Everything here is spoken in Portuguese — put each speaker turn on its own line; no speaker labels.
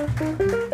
Música